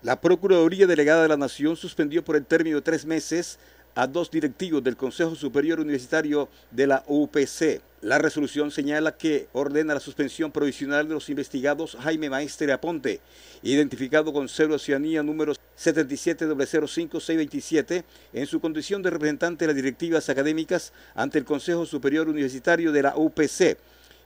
La Procuraduría Delegada de la Nación suspendió por el término de tres meses a dos directivos del Consejo Superior Universitario de la UPC. La resolución señala que ordena la suspensión provisional de los investigados Jaime Maestre Aponte, identificado con cero ciudadanía número 77-005-627, en su condición de representante de las directivas académicas ante el Consejo Superior Universitario de la UPC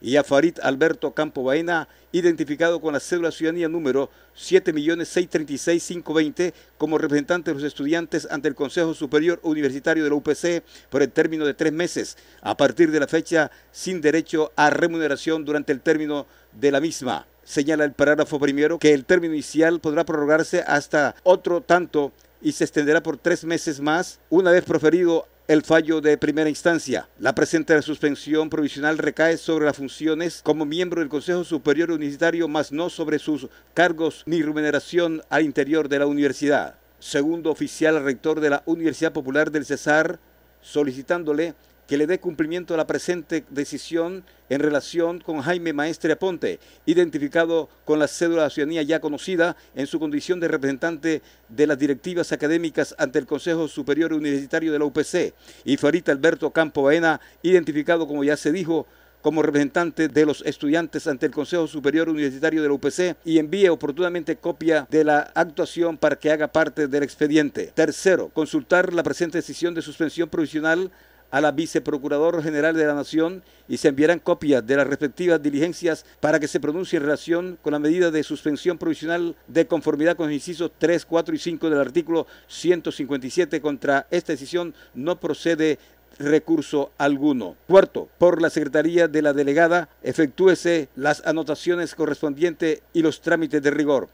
y a Farid Alberto Campo Baena, identificado con la cédula ciudadanía número 7.636.520 como representante de los estudiantes ante el Consejo Superior Universitario de la UPC por el término de tres meses, a partir de la fecha sin derecho a remuneración durante el término de la misma. Señala el parágrafo primero que el término inicial podrá prorrogarse hasta otro tanto y se extenderá por tres meses más una vez proferido el fallo de primera instancia. La presente suspensión provisional recae sobre las funciones como miembro del Consejo Superior Universitario, más no sobre sus cargos ni remuneración al interior de la universidad. Segundo oficial rector de la Universidad Popular del Cesar, solicitándole que le dé cumplimiento a la presente decisión en relación con Jaime Maestre Aponte, identificado con la cédula de ciudadanía ya conocida en su condición de representante de las directivas académicas ante el Consejo Superior Universitario de la UPC, y Farita Alberto Campo Baena, identificado, como ya se dijo, como representante de los estudiantes ante el Consejo Superior Universitario de la UPC y envíe oportunamente copia de la actuación para que haga parte del expediente. Tercero, consultar la presente decisión de suspensión provisional a la Viceprocurador General de la Nación y se enviarán copias de las respectivas diligencias para que se pronuncie en relación con la medida de suspensión provisional de conformidad con los incisos 3, 4 y 5 del artículo 157 contra esta decisión no procede recurso alguno. Cuarto, por la Secretaría de la Delegada efectúese las anotaciones correspondientes y los trámites de rigor.